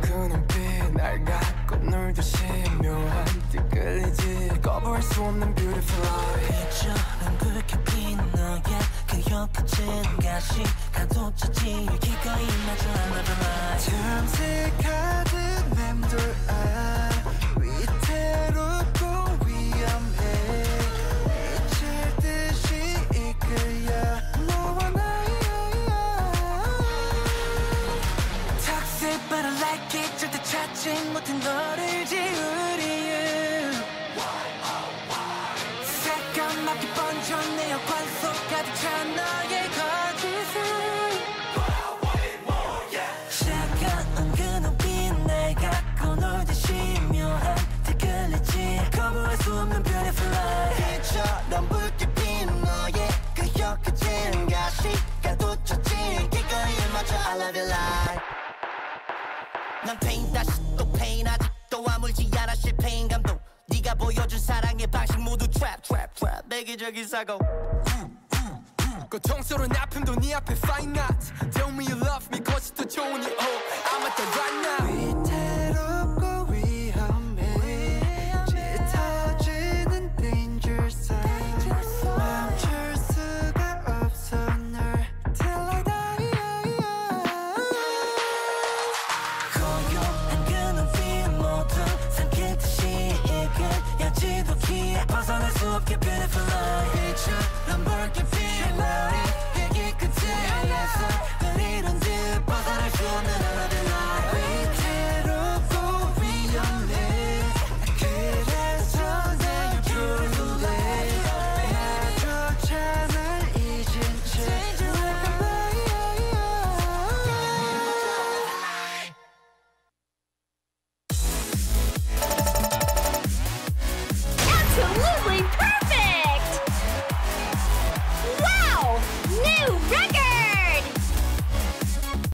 그 눈빛 날 갖고 놀듯이 묘한 뒤끌리지 거부할 수 없는 beautiful life. 이처럼 그렇게 빛나게 그 옆에 진가시 가도 젖지 기꺼이 만 못한 너를 지우리 새까맣게 번져 내 혈관 속 가득 찬 너의 beautiful life. 빛처럼 붉게 핀 너의 그 혀끝은 가시 난 페인 다시 또 페인 아직도 아물지 않아 실패인 감동 네가 보여준 사랑의 방식 모두 트랩 트랩 트랩 내기적인 사고. 고통스러운 아픔도 네 앞에 fine art Tell me you love me 더 좋으니 oh I'm at the right now 벗어날 수 없게 beautiful life 빛처럼 붉게 핀 너의 얘